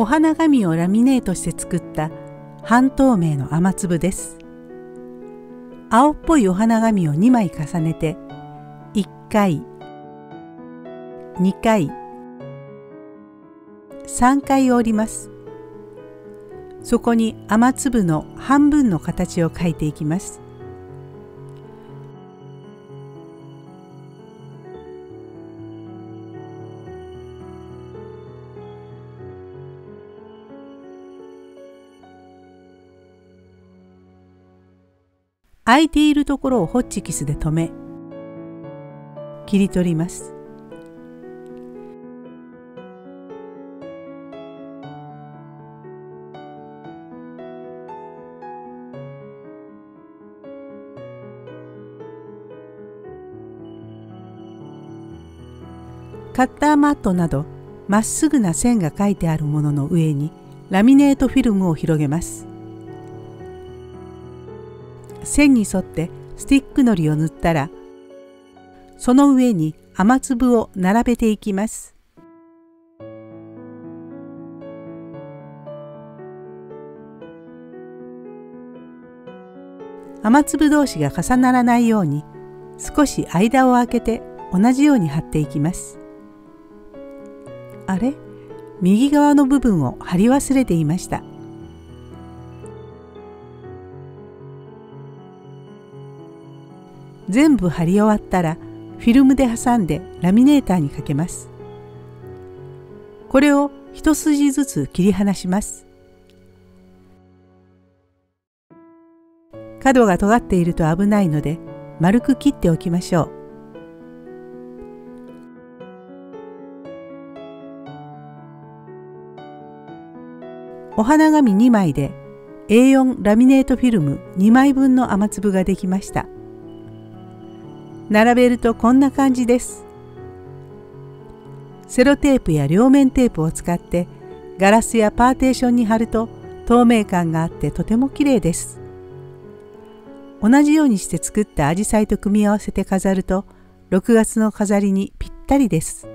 お花紙をラミネートして作った半透明の雨粒です。青っぽいお花紙を2枚重ねて1回2回3回折ります。そこに雨粒の半分の形を描いていきます。空いているところをホッチキスで留め切り取ります。カッターマットなどまっすぐな線が書いてあるものの上にラミネートフィルムを広げます。線に沿ってスティックのりを塗ったらその上に雨粒を並べていきます雨粒同士が重ならないように少し間を空けて同じように貼っていきます。あれ？右側の部分を貼り忘れていました。全部貼り終わったらフィルムで挟んでラミネーターにかけます。これを一筋ずつ切り離します。角が尖っていると危ないので丸く切っておきましょう。お花紙2枚で A4 ラミネートフィルム2枚分の雨粒ができました。並べるとこんな感じです。セロテープや両面テープを使ってガラスやパーテーションに貼ると透明感があってとても綺麗です。同じようにして作ったアジサイと組み合わせて飾ると6月の飾りにぴったりです。